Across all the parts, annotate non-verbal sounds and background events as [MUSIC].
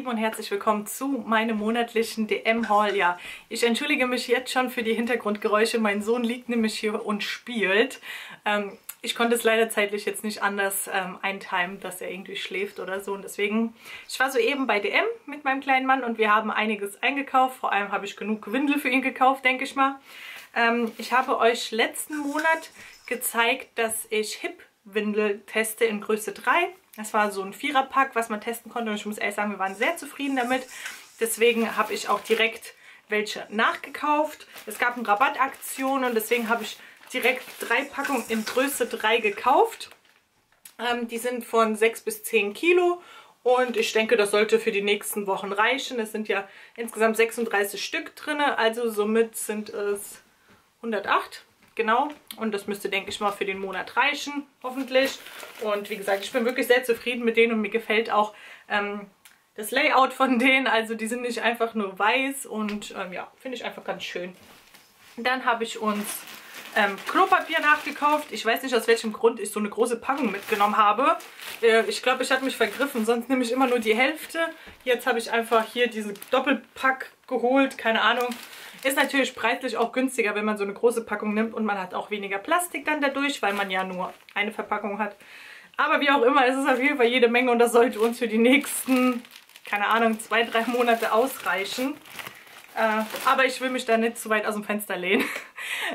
Lieben und herzlich willkommen zu meinem monatlichen DM-Haul. Ja, ich entschuldige mich jetzt schon für die Hintergrundgeräusche. Mein Sohn liegt nämlich hier und spielt. Ähm, ich konnte es leider zeitlich jetzt nicht anders ähm, eintimen, dass er irgendwie schläft oder so. Und deswegen, ich war soeben bei DM mit meinem kleinen Mann und wir haben einiges eingekauft. Vor allem habe ich genug Windel für ihn gekauft, denke ich mal. Ähm, ich habe euch letzten Monat gezeigt, dass ich Hip-Windel teste in Größe 3. Das war so ein Viererpack, was man testen konnte und ich muss ehrlich sagen, wir waren sehr zufrieden damit. Deswegen habe ich auch direkt welche nachgekauft. Es gab eine Rabattaktion und deswegen habe ich direkt drei Packungen in Größe 3 gekauft. Ähm, die sind von 6 bis 10 Kilo und ich denke, das sollte für die nächsten Wochen reichen. Es sind ja insgesamt 36 Stück drin, also somit sind es 108 genau. Und das müsste, denke ich mal, für den Monat reichen, hoffentlich. Und wie gesagt, ich bin wirklich sehr zufrieden mit denen und mir gefällt auch ähm, das Layout von denen. Also die sind nicht einfach nur weiß und ähm, ja, finde ich einfach ganz schön. Dann habe ich uns ähm, Klopapier nachgekauft. Ich weiß nicht, aus welchem Grund ich so eine große Packung mitgenommen habe. Äh, ich glaube, ich habe mich vergriffen, sonst nehme ich immer nur die Hälfte. Jetzt habe ich einfach hier diesen Doppelpack geholt, keine Ahnung. Ist natürlich preislich auch günstiger, wenn man so eine große Packung nimmt und man hat auch weniger Plastik dann dadurch, weil man ja nur eine Verpackung hat. Aber wie auch immer, es ist auf jeden Fall jede Menge und das sollte uns für die nächsten, keine Ahnung, zwei, drei Monate ausreichen. Äh, aber ich will mich da nicht zu weit aus dem Fenster lehnen.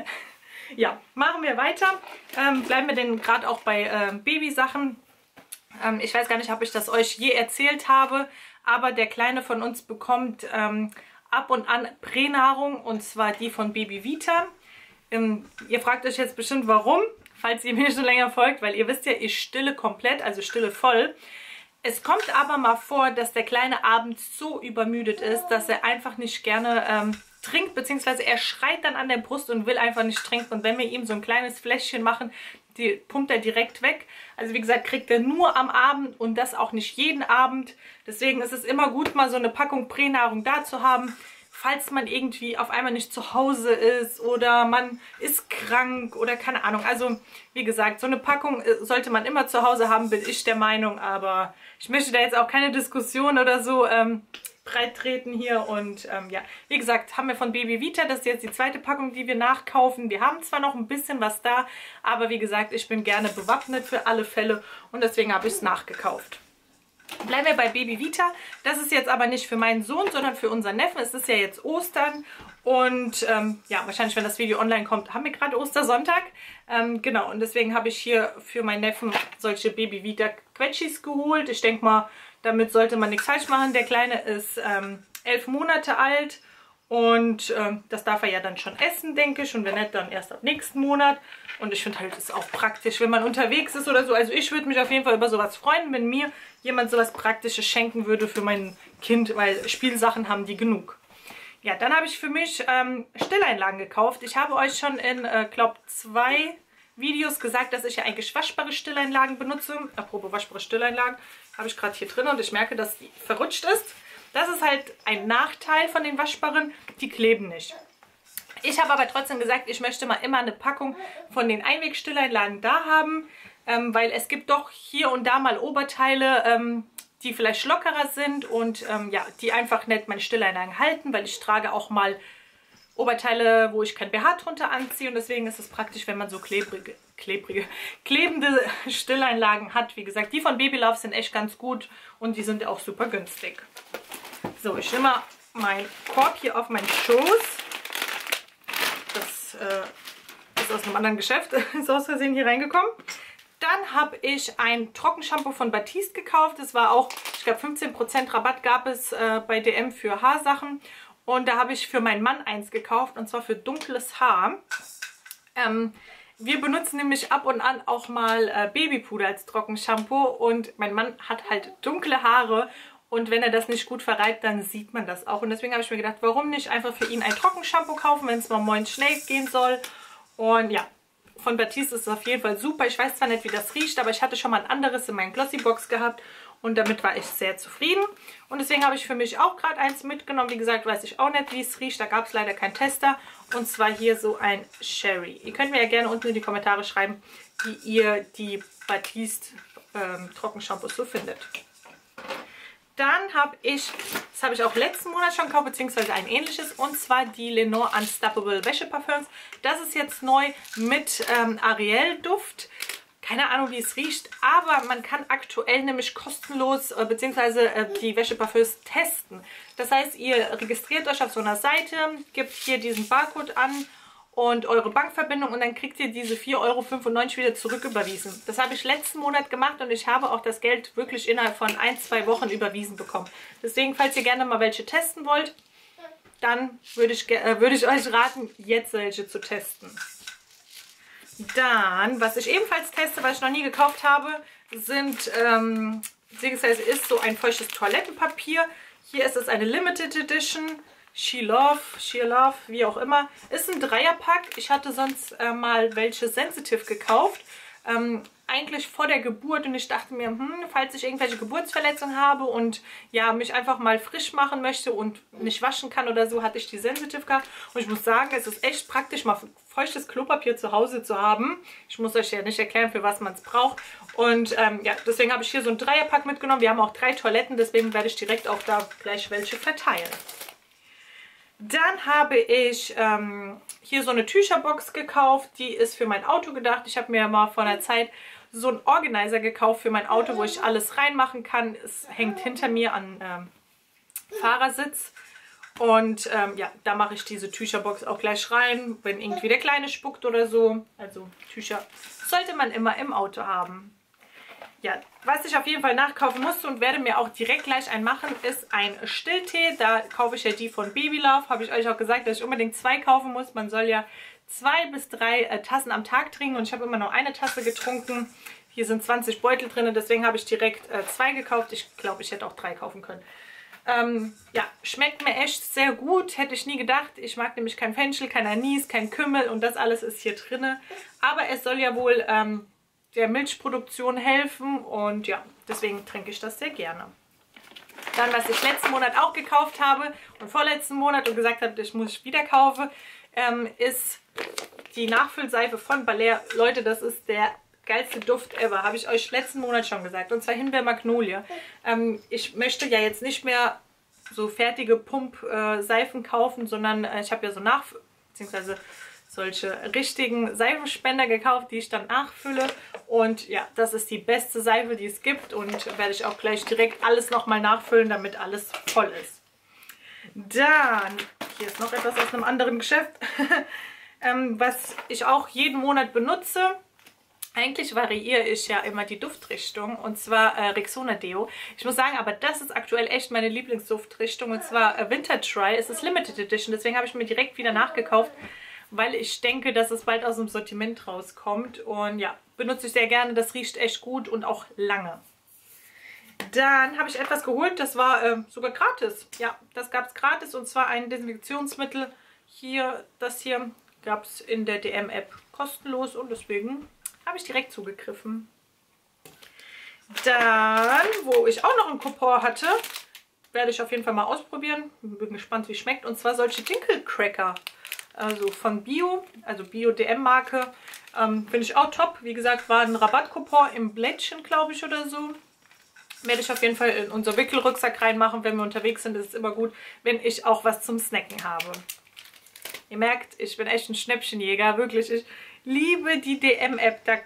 [LAUGHS] ja, machen wir weiter. Ähm, bleiben wir denn gerade auch bei äh, Babysachen. Ähm, ich weiß gar nicht, ob ich das euch je erzählt habe, aber der Kleine von uns bekommt ähm, ab und an Pränahrung und zwar die von Baby Vita. Ähm, ihr fragt euch jetzt bestimmt, warum, falls ihr [LAUGHS] mir schon länger folgt, weil ihr wisst ja, ich stille komplett, also stille voll. Es kommt aber mal vor, dass der Kleine abends so übermüdet ist, dass er einfach nicht gerne ähm, trinkt, beziehungsweise er schreit dann an der Brust und will einfach nicht trinken. Und wenn wir ihm so ein kleines Fläschchen machen, die pumpt er direkt weg. Also wie gesagt, kriegt er nur am Abend und das auch nicht jeden Abend. Deswegen ist es immer gut, mal so eine Packung Pränahrung da zu haben, falls man irgendwie auf einmal nicht zu Hause ist oder man ist krank oder keine Ahnung. Also wie gesagt, so eine Packung äh, sollte man immer zu Hause haben, bin ich der Meinung. Aber ich möchte da jetzt auch keine Diskussion oder so ähm, breit treten hier. Und ähm, ja, wie gesagt, haben wir von Baby Vita, das ist jetzt die zweite Packung, die wir nachkaufen. Wir haben zwar noch ein bisschen was da, aber wie gesagt, ich bin gerne bewappnet für alle Fälle und deswegen habe ich es nachgekauft. Bleiben wir bei Baby Vita. Das ist jetzt aber nicht für meinen Sohn, sondern für unseren Neffen. Es ist ja jetzt Ostern und ähm, ja, wahrscheinlich, wenn das Video online kommt, haben wir gerade Ostersonntag. Ähm, genau, und deswegen habe ich hier für meinen Neffen solche Baby Vita Quetschis geholt. Ich denke mal, damit sollte man nichts falsch machen. Der Kleine ist ähm, elf Monate alt und ähm, das darf er ja dann schon essen, denke ich. Und wenn nicht, dann erst ab nächsten Monat. Und ich finde halt, es ist auch praktisch, wenn man unterwegs ist oder so. Also ich würde mich auf jeden Fall über sowas freuen, wenn mir jemand sowas Praktisches schenken würde für mein Kind, weil Spielsachen haben die genug. Ja, dann habe ich für mich ähm, Stilleinlagen gekauft. Ich habe euch schon in, äh, glaube zwei Videos gesagt, dass ich ja eigentlich waschbare Stilleinlagen benutze. Apropos waschbare Stilleinlagen, habe ich gerade hier drin und ich merke, dass die verrutscht ist. Das ist halt ein Nachteil von den waschbaren, die kleben nicht. Ich habe aber trotzdem gesagt, ich möchte mal immer eine Packung von den Einwegstilleinlagen da haben, ähm, weil es gibt doch hier und da mal Oberteile, ähm, die vielleicht lockerer sind und ähm, ja, die einfach nicht meine Stilleinlagen halten, weil ich trage auch mal Oberteile, wo ich kein BH drunter anziehe und deswegen ist es praktisch, wenn man so klebrige, klebrige, klebende Stilleinlagen hat. Wie gesagt, die von Babylove sind echt ganz gut und die sind auch super günstig. So, ich nehme mal meinen Korb hier auf meinen Schoß. Das äh, ist aus einem anderen Geschäft, [LAUGHS] ist aus Versehen hier reingekommen. Dann habe ich ein Trockenshampoo von Batiste gekauft. Das war auch, ich glaube 15% Rabatt gab es äh, bei DM für Haarsachen. Und da habe ich für meinen Mann eins gekauft und zwar für dunkles Haar. Ähm, wir benutzen nämlich ab und an auch mal äh, Babypuder als Trockenshampoo und mein Mann hat halt dunkle Haare und wenn er das nicht gut verreibt, dann sieht man das auch. Und deswegen habe ich mir gedacht, warum nicht einfach für ihn ein Trockenshampoo kaufen, wenn es mal morgens schnell gehen soll. Und ja, von Batiste ist es auf jeden Fall super. Ich weiß zwar nicht, wie das riecht, aber ich hatte schon mal ein anderes in meinen Glossy-Box gehabt und damit war ich sehr zufrieden. Und deswegen habe ich für mich auch gerade eins mitgenommen. Wie gesagt, weiß ich auch nicht, wie es riecht. Da gab es leider keinen Tester. Und zwar hier so ein Sherry. Ihr könnt mir ja gerne unten in die Kommentare schreiben, wie ihr die Batiste ähm, Trockenshampoos so findet. Dann habe ich, das habe ich auch letzten Monat schon gekauft, beziehungsweise ein ähnliches, und zwar die Lenore Unstoppable Wäscheparfums. Das ist jetzt neu mit ähm, Ariel-Duft. Keine Ahnung, wie es riecht, aber man kann aktuell nämlich kostenlos äh, beziehungsweise äh, die Wäscheparfüms testen. Das heißt, ihr registriert euch auf so einer Seite, gebt hier diesen Barcode an und eure Bankverbindung und dann kriegt ihr diese 4,95 Euro wieder zurücküberwiesen. Das habe ich letzten Monat gemacht und ich habe auch das Geld wirklich innerhalb von ein, zwei Wochen überwiesen bekommen. Deswegen, falls ihr gerne mal welche testen wollt, dann würde ich, äh, würde ich euch raten, jetzt welche zu testen. Dann, was ich ebenfalls teste, was ich noch nie gekauft habe, sind, ähm, ist so ein feuchtes Toilettenpapier. Hier ist es eine Limited Edition She Love, She Love, wie auch immer. Ist ein Dreierpack. Ich hatte sonst äh, mal welche Sensitive gekauft. Ähm, eigentlich vor der Geburt und ich dachte mir, hm, falls ich irgendwelche Geburtsverletzungen habe und ja, mich einfach mal frisch machen möchte und nicht waschen kann oder so, hatte ich die Sensitive gehabt. Und ich muss sagen, es ist echt praktisch, mal feuchtes Klopapier zu Hause zu haben. Ich muss euch ja nicht erklären, für was man es braucht. Und ähm, ja, deswegen habe ich hier so ein Dreierpack mitgenommen. Wir haben auch drei Toiletten, deswegen werde ich direkt auch da gleich welche verteilen. Dann habe ich ähm, hier so eine Tücherbox gekauft. Die ist für mein Auto gedacht. Ich habe mir mal vor einer Zeit so einen Organizer gekauft für mein Auto, wo ich alles reinmachen kann. Es hängt hinter mir an ähm, Fahrersitz. Und ähm, ja, da mache ich diese Tücherbox auch gleich rein, wenn irgendwie der Kleine spuckt oder so. Also Tücher sollte man immer im Auto haben. Ja, was ich auf jeden Fall nachkaufen musste und werde mir auch direkt gleich einen machen, ist ein Stilltee. Da kaufe ich ja die von Baby Love. Habe ich euch auch gesagt, dass ich unbedingt zwei kaufen muss. Man soll ja zwei bis drei äh, Tassen am Tag trinken und ich habe immer nur eine Tasse getrunken. Hier sind 20 Beutel drin, deswegen habe ich direkt äh, zwei gekauft. Ich glaube, ich hätte auch drei kaufen können. Ähm, ja, schmeckt mir echt sehr gut. Hätte ich nie gedacht. Ich mag nämlich kein Fenchel, kein Anis, kein Kümmel und das alles ist hier drin. Aber es soll ja wohl ähm, der Milchproduktion helfen und ja, deswegen trinke ich das sehr gerne. Dann, was ich letzten Monat auch gekauft habe und vorletzten Monat und gesagt habe, das muss ich wieder kaufen, ähm, ist die Nachfüllseife von Balea. Leute, das ist der geilste Duft ever, habe ich euch letzten Monat schon gesagt. Und zwar Himbeer Magnolie. Ähm, ich möchte ja jetzt nicht mehr so fertige Pump-Seifen äh, kaufen, sondern äh, ich habe ja so nach... beziehungsweise solche richtigen Seifenspender gekauft, die ich dann nachfülle. Und ja, das ist die beste Seife, die es gibt. Und werde ich auch gleich direkt alles nochmal nachfüllen, damit alles voll ist. Dann, hier ist noch etwas aus einem anderen Geschäft, [LAUGHS] ähm, was ich auch jeden Monat benutze. Eigentlich variiere ich ja immer die Duftrichtung und zwar äh, Rexona Deo. Ich muss sagen, aber das ist aktuell echt meine Lieblingsduftrichtung und zwar äh, Winter Dry. Es ist Limited Edition, deswegen habe ich mir direkt wieder nachgekauft weil ich denke, dass es bald aus dem Sortiment rauskommt. Und ja, benutze ich sehr gerne. Das riecht echt gut und auch lange. Dann habe ich etwas geholt, das war äh, sogar gratis. Ja, das gab es gratis und zwar ein Desinfektionsmittel. Hier, das hier gab es in der DM-App kostenlos und deswegen habe ich direkt zugegriffen. Dann, wo ich auch noch einen Coupon hatte, werde ich auf jeden Fall mal ausprobieren. Bin gespannt, wie es schmeckt. Und zwar solche Dinkelcracker also von Bio, also Bio-DM-Marke. Ähm, Finde ich auch top. Wie gesagt, war ein Rabattcoupon im Blättchen, glaube ich, oder so. Werde ich auf jeden Fall in unser Wickelrucksack reinmachen, wenn wir unterwegs sind. Das ist immer gut, wenn ich auch was zum Snacken habe. Ihr merkt, ich bin echt ein Schnäppchenjäger, wirklich. Ich liebe die DM-App. Da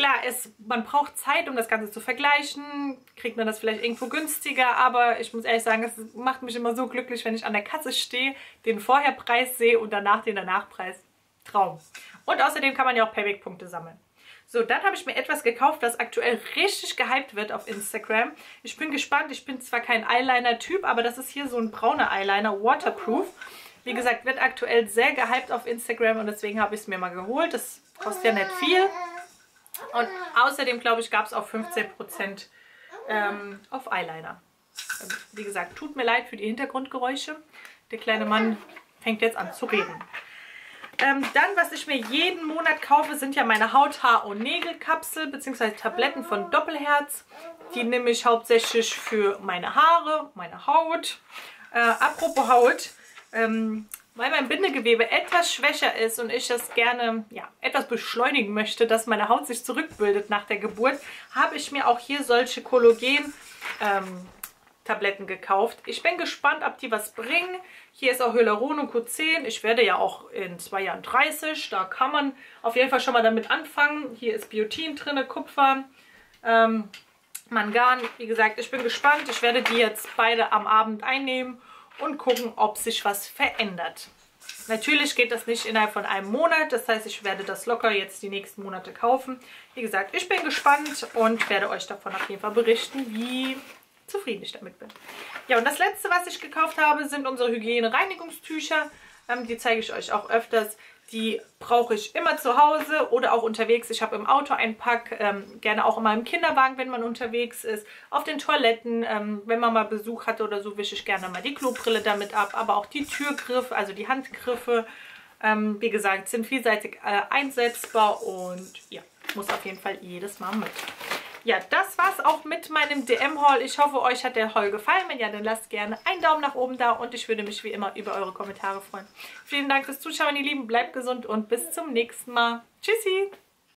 Klar, es, man braucht Zeit, um das Ganze zu vergleichen. Kriegt man das vielleicht irgendwo günstiger, aber ich muss ehrlich sagen, es macht mich immer so glücklich, wenn ich an der Kasse stehe, den Vorherpreis sehe und danach den Danachpreis. Traum. Und außerdem kann man ja auch Payback-Punkte sammeln. So, dann habe ich mir etwas gekauft, das aktuell richtig gehypt wird auf Instagram. Ich bin gespannt. Ich bin zwar kein Eyeliner-Typ, aber das ist hier so ein brauner Eyeliner, waterproof. Wie gesagt, wird aktuell sehr gehypt auf Instagram und deswegen habe ich es mir mal geholt. Das kostet ja nicht viel. Und außerdem, glaube ich, gab es auch 15% ähm, auf Eyeliner. Wie gesagt, tut mir leid für die Hintergrundgeräusche. Der kleine Mann fängt jetzt an zu reden. Ähm, dann, was ich mir jeden Monat kaufe, sind ja meine Haut-, Haar- und Nägelkapsel bzw. Tabletten von Doppelherz. Die nehme ich hauptsächlich für meine Haare, meine Haut. Äh, apropos Haut, ähm, weil mein Bindegewebe etwas schwächer ist und ich das gerne ja, etwas beschleunigen möchte, dass meine Haut sich zurückbildet nach der Geburt, habe ich mir auch hier solche Kollagen ähm, gekauft. Ich bin gespannt, ob die was bringen. Hier ist auch Hyaluron und Q10. Ich werde ja auch in zwei Jahren 30. Da kann man auf jeden Fall schon mal damit anfangen. Hier ist Biotin drin, Kupfer, ähm, Mangan. Wie gesagt, ich bin gespannt. Ich werde die jetzt beide am Abend einnehmen und gucken, ob sich was verändert. Natürlich geht das nicht innerhalb von einem Monat. Das heißt, ich werde das locker jetzt die nächsten Monate kaufen. Wie gesagt, ich bin gespannt und werde euch davon auf jeden Fall berichten, wie zufrieden ich damit bin. Ja, und das letzte, was ich gekauft habe, sind unsere Hygiene-Reinigungstücher. Ähm, die zeige ich euch auch öfters. Die brauche ich immer zu Hause oder auch unterwegs. Ich habe im Auto einen Pack, ähm, gerne auch immer im Kinderwagen, wenn man unterwegs ist. Auf den Toiletten, ähm, wenn man mal Besuch hatte oder so, wische ich gerne mal die Klobrille damit ab. Aber auch die Türgriffe, also die Handgriffe, ähm, wie gesagt, sind vielseitig äh, einsetzbar und ja, muss auf jeden Fall jedes Mal mit. Ja, das war's auch mit meinem DM-Haul. Ich hoffe, euch hat der Haul gefallen. Wenn ja, dann lasst gerne einen Daumen nach oben da und ich würde mich wie immer über eure Kommentare freuen. Vielen Dank fürs Zuschauen, ihr Lieben. Bleibt gesund und bis zum nächsten Mal. Tschüssi!